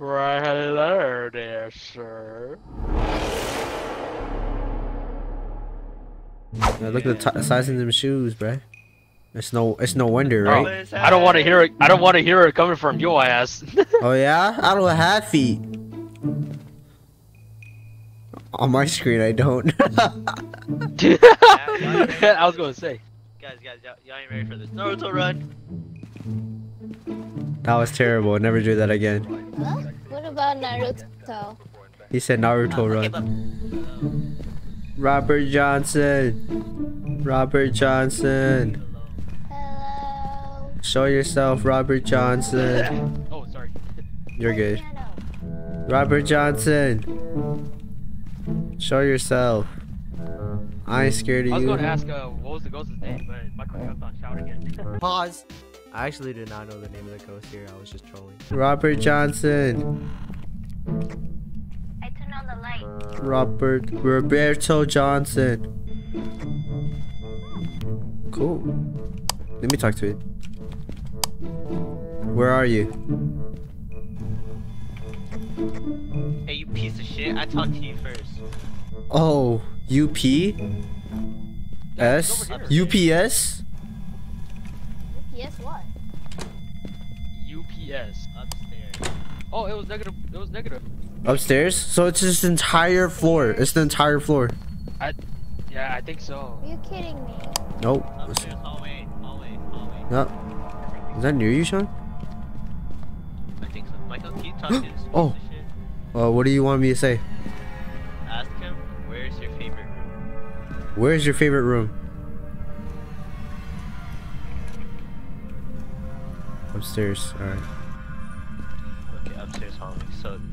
Right, hello there, sir. Yeah, look at the t- size of them shoes, bruh. It's no, it's no wonder, oh. right? I don't want to hear it. I don't want to hear it coming from your ass. Oh yeah, I don't have feet. On my screen, I don't. I was gonna say. Guys, guys, y'all, y'all ain't ready for this Naruto run. that was terrible. Never do that again. Huh? What about Naruto? He said Naruto Okay, run. Robert Johnson. Robert Johnson. Hello. Show yourself, Robert Johnson. Oh, sorry. You're good. Robert Johnson. Show yourself. I ain't scared of you. I was gonna ask, uh, what was the ghost's name, but Michael kept on shouting it. Pause. I actually did not know the name of the ghost here. I was just trolling. Robert Johnson. Robert Roberto Johnson. Cool. Let me talk to it. Where are you? hey, you piece of shit. I talked to you first. Oh, UP? S? it's over UPS? What? UPS. Upstairs. Oh, it was negative. It was negative. Upstairs? So it's this entire floor. It's the entire floor. Yeah, I think so. Are you kidding me? Nope. Upstairs, hallway, hallway, hallway. No. Is that near you, Sean? I think so. Michael, keep talking to this piece Oh. shit. Uh, what do you want me to say? Ask him, where's your favorite room? Where's your favorite room? Upstairs. Alright. Okay, upstairs hallway.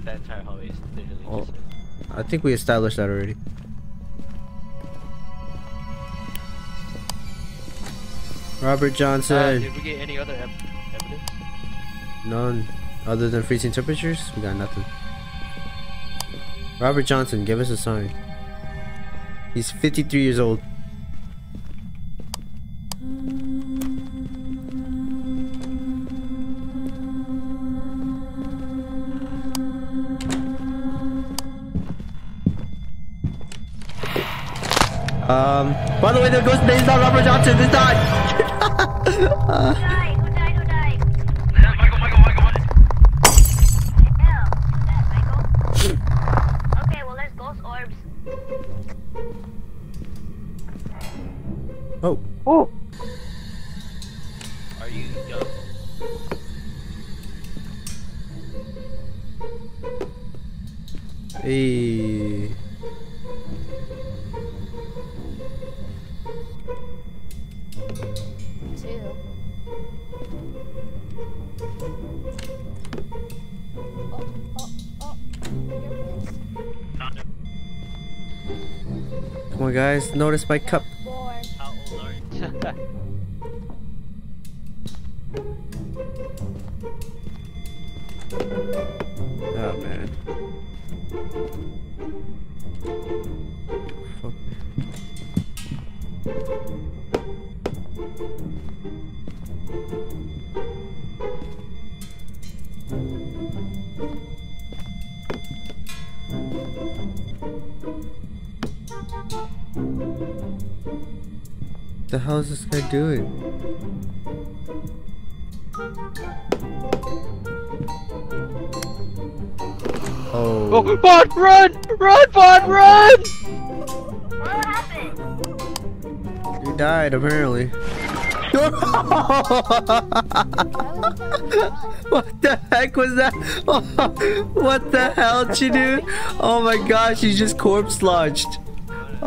That entire hallway is literally Oh. I think we established that already. Robert Uh, Johnson. did we get any other ev- evidence? None. Other than freezing temperatures? We got nothing. Robert Johnson, give us a sign. He's 53 years old. Um, by the way, the ghost name is not Robert Johnson this time. Who died? Who died? Who died? Michael, Michael, Michael, Michael. Hell, who's that, Michael? Okay, well, there's ghost orbs. Oh, Oh. Are you young? hey. Come on, guys. Notice my cup. The hell is this guy doing? Oh. Oh, Bond, run! Run, Bond, run! What happened? You died, apparently. Why was he telling me to run? what the heck was that? what the hell did you do? Oh my gosh, you just corpse launched.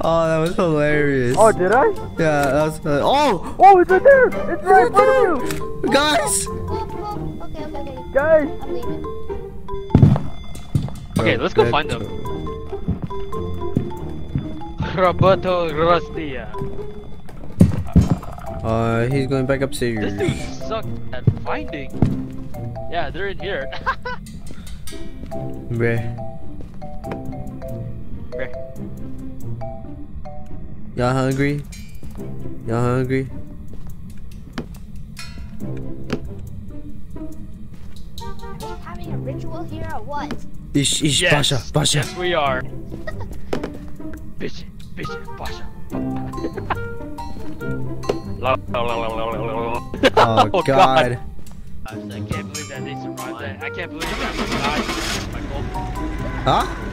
Oh, that was hilarious. Oh, did I? yeah, that was. Oh, Oh, it's right there! It's right in front of you! guys! Go, go. Okay, okay, okay. Guys! I'm leaving. Okay, let's go find them. Roberto Rostia. Uh, he's going back This upstairs. dude sucked at finding. Yeah, they're in here. Bruh. Y'all hungry? Y'all hungry? Are they having a ritual here or what? Ish, ish, Yes. Basha, Basha. Yes, we are. bitch, bitch, Basha. La- la- la- la- la- la- la- la. Oh, oh God. I can't believe that they survived that. I can't believe that we died. Michael. Huh?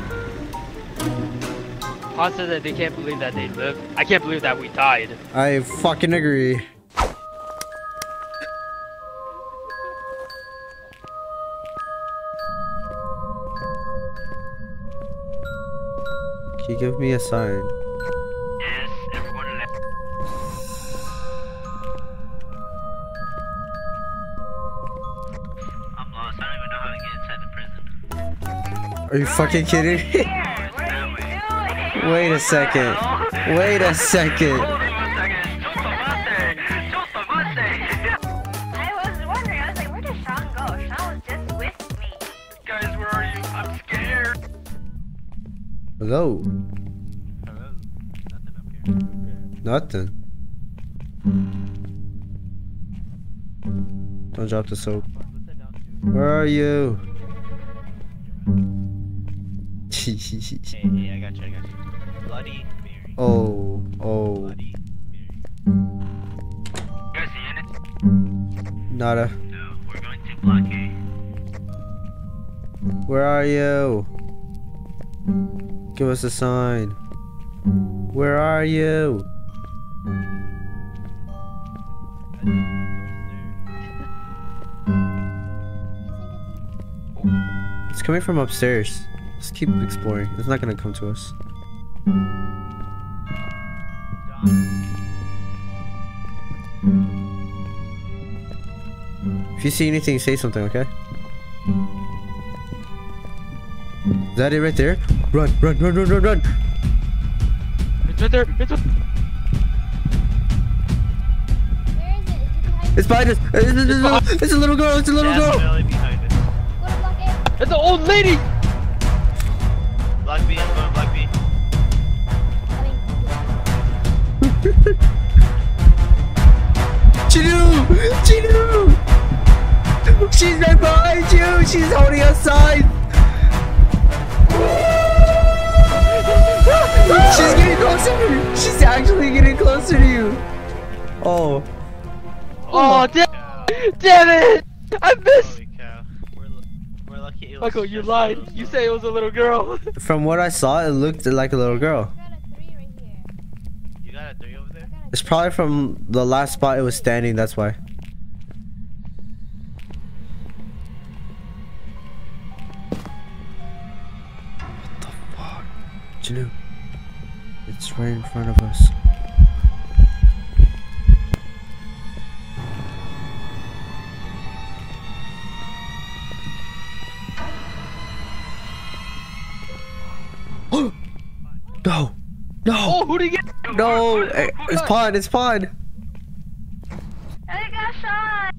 Han said that they can't believe that they lived. I can't believe that we died. I fucking agree. Can you give me a sign? Yes, everyone left. I'm lost. I don't even know how to get inside the prison. Are you fucking kidding Wait a second. Wait a second. I was wondering, I was like, where did Sean go? Sean was just with me. Guys, where are you? I'm scared. Hello. Hello. Nothing up here. Nothing. Don't drop the soap. Where are you? Hey, hey, I got you, I got you. Bloody Mary. oh, oh, Bloody Mary. You guys seeing nada. No, we're going to block A. Where are you? Give us a sign. Where are you? It's coming from upstairs. Let's keep exploring. It's not gonna come to us. If you see anything, say something, okay? Is that it right there? Run, run, run, run, run, run! It's right there. It's. Where is it? Is it behind It's behind us! It's, it's, it's, a little- it's a little girl! It's a little girl! Behind us. Go to block A. It's an old lady. Block B, I'm going block B. Chinu! Chinu! She's right behind you! She's holding a sign! She's getting closer! She's actually getting closer to you! Oh. Oh, damn, damn it! I missed. Holy cow. We're, we're lucky Michael, you just lied. You ones. say it was a little girl. From what I saw, it looked like a little girl. I got a three right here. You got a three over there? I got a It's probably from the last spot it was standing, that's why. Chinu. It's right in front of us. no! No! Oh, who did he get? No! eh, It's Pod, it's Pod! I got shot.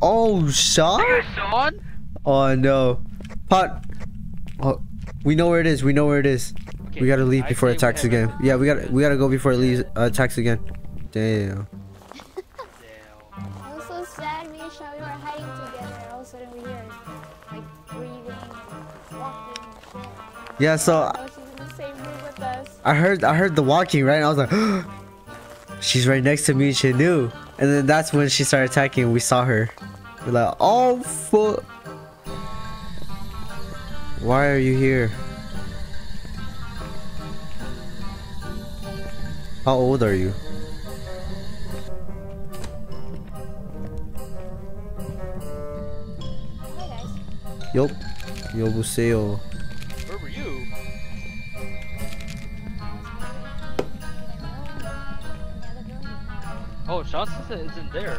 Oh, Sean? Sean? Oh no. Pot. Oh, we know where it is. We know where it is. We gotta leave before it attacks have again. Yeah, we gotta we gotta go before it leaves uh, attacks again. Damn. Damn. It was so sad. Me and Sean we were hiding together, all of a sudden we hear like breathing and walking. and. Yeah, so Oh, she's in the same room with us. I heard I heard the walking right. And I was like, she's right next to me. She knew, and then that's when she started attacking. and We saw her. We're like, oh fuck. Why are you here? How old are you? Hi guys. Yup. Yobuseo. Where were you? Oh, Sean says it isn't there.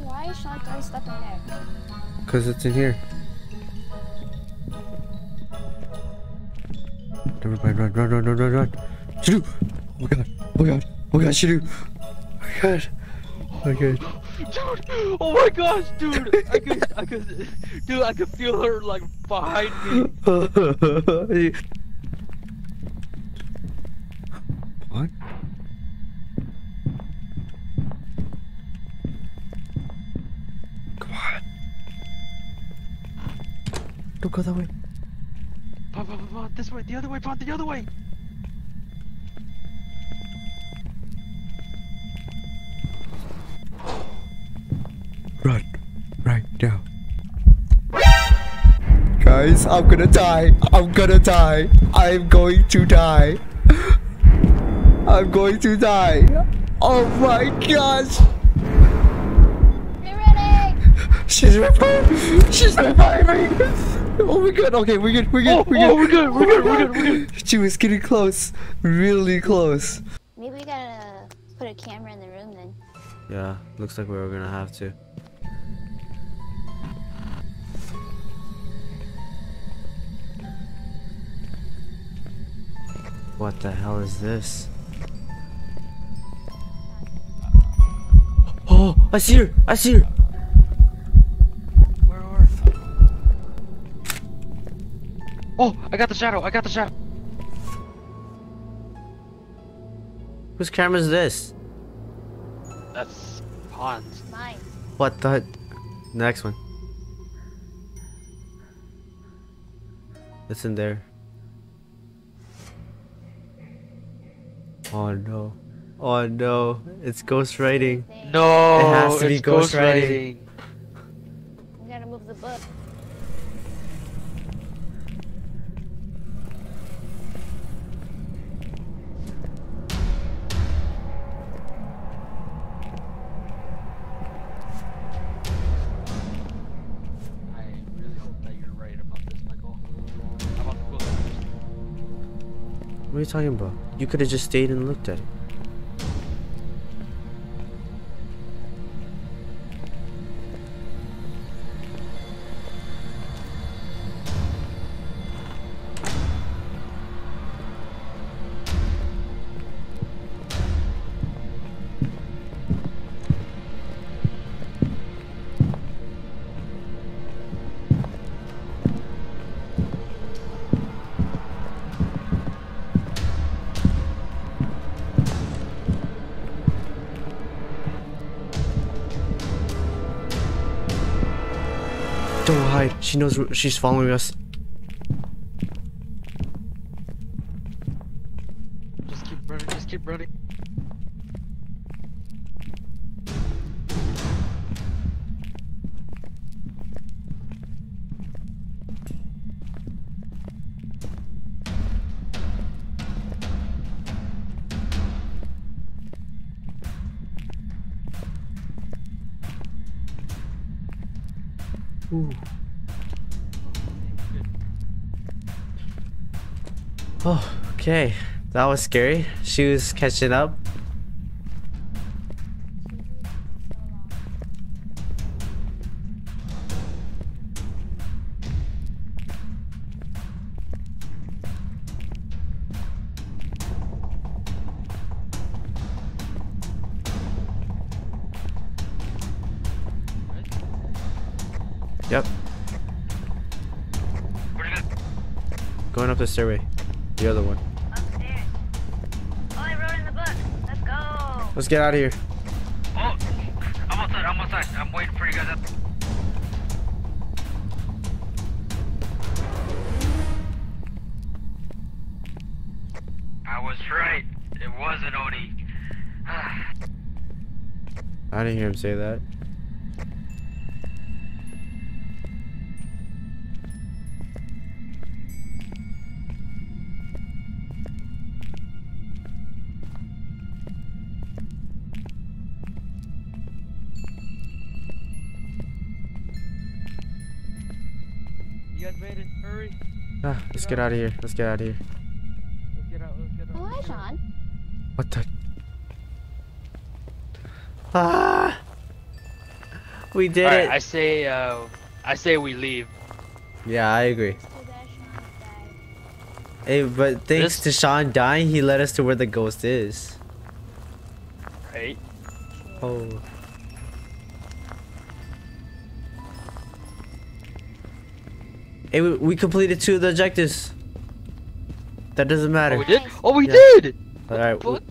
Why is Sean throwing stuff in there? Cause it's in here. Everybody run, run, run, run, run, run. Shiru! Oh my god, oh my god, oh my god, Shiru! Oh my god, oh my god. Dude, oh my gosh, dude! I could, I could, dude, I could feel her like behind me. what? Come on. Don't go that way. Pop, pop, pop, pop, this way, the other way, pop, the other way. Run. Right now. Guys, I'm gonna die. I'm gonna die. I'm going to die. I'm going to die. Oh my gosh. Get ready! She's reviving. She's reviving. Oh my god. Okay, we're good. We're good. Oh, we're good. oh, we're good, we're good, we're good, we're good. She was getting close. Really close. Maybe we gotta put a camera in the room then. Yeah, looks like we were gonna have to. What the hell is this? Oh, I see her! I see her! Oh, I got the shadow. I got the shadow. Whose camera is this? That's Hans. Mine. What the? Next one. It's in there. Oh no. Oh no. It's ghost writing. No, It has to be it's ghost ghost writing. writing. We gotta move the book. What are you talking about? You could have just stayed and looked at it. Hide. She knows she's following us. Just keep running. Just keep running. Ooh. Oh, okay. That was scary. She was catching up. Yep. Going up the stairway. The other one. Upstairs. Oh, I wrote in the book. Let's go. Let's get out of here. Oh, I'm outside. I'm outside. I'm waiting for you guys. Up. I was right. It wasn't Oni. I didn't hear him say that. Let's get out of here. Let's get out of here. Let's get out. Let's get out. Oh, hi, Sean. What the? Ah! We did Alright, it. I say, uh, I say we leave. Yeah, I agree. Too bad Sean died. Hey, but thanks This- to Sean dying, he led us to where the ghost is. Right? Oh. Hey, we, we completed two of the objectives. That doesn't Oh, matter. we did? Oh, we Yeah. did! All right. What?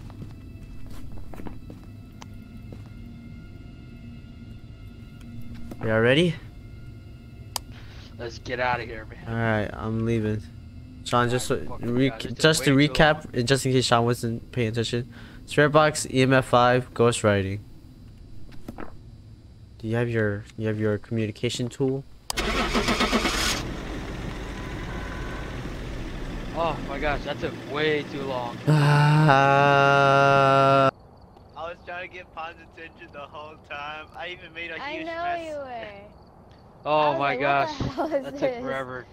Y'all ready? Let's get out of here, man. All right, I'm leaving. Sean, just Oh, re- God, this is just to way too recap, uh, just in case Sean wasn't paying attention. Spirit box, EMF five, ghost writing. Do you have your you have your communication tool? Oh my gosh, that took way too long. Ah. I was trying to get Pon's attention the whole time. I even made a I huge know mess. you were. I Oh my like, gosh, What the hell is that took forever.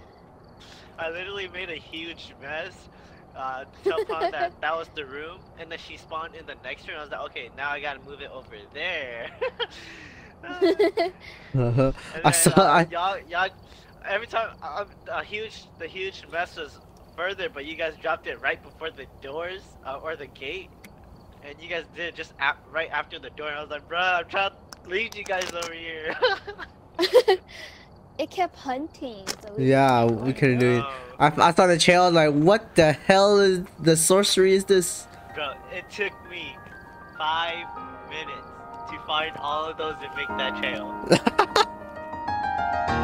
I literally made a huge mess. Uh, to tell Pon that that was the room, and then she spawned in the next room. I was like, okay, now I gotta move it over there. And I then, saw. uh, I, y'all, y'all, every time uh, a huge, the huge mess was further, but you guys dropped it right before the doors uh, or the gate, and you guys did it just ap- right after the door. And I was like, bruh, I'm trying to lead you guys over here. it kept hunting. So we yeah, couldn't we couldn't do it. I, I saw the trail. I was like, what the hell is the sorcery? Is this? Bro, it took me five minutes to find all of those and make that trail.